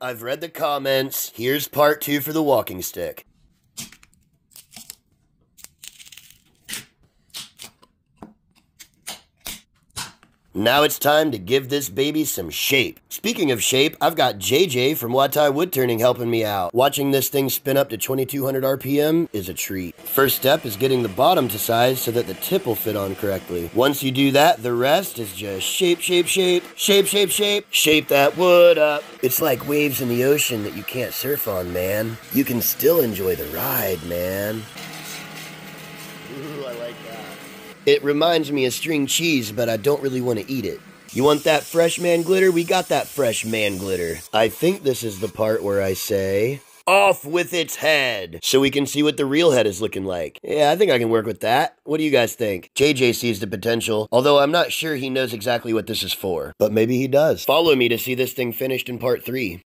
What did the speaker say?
I've read the comments. Here's part two for the walking stick. Now it's time to give this baby some shape. Speaking of shape, I've got JJ from Watai Woodturning helping me out. Watching this thing spin up to 2200 RPM is a treat. First step is getting the bottom to size so that the tip will fit on correctly. Once you do that, the rest is just shape, shape, shape, shape, shape, shape, shape that wood up. It's like waves in the ocean that you can't surf on, man. You can still enjoy the ride, man. Ooh, I like that. It reminds me of string cheese, but I don't really want to eat it. You want that fresh man glitter? We got that fresh man glitter. I think this is the part where I say, off with its head, so we can see what the real head is looking like. Yeah, I think I can work with that. What do you guys think? JJ sees the potential, although I'm not sure he knows exactly what this is for. But maybe he does. Follow me to see this thing finished in part three.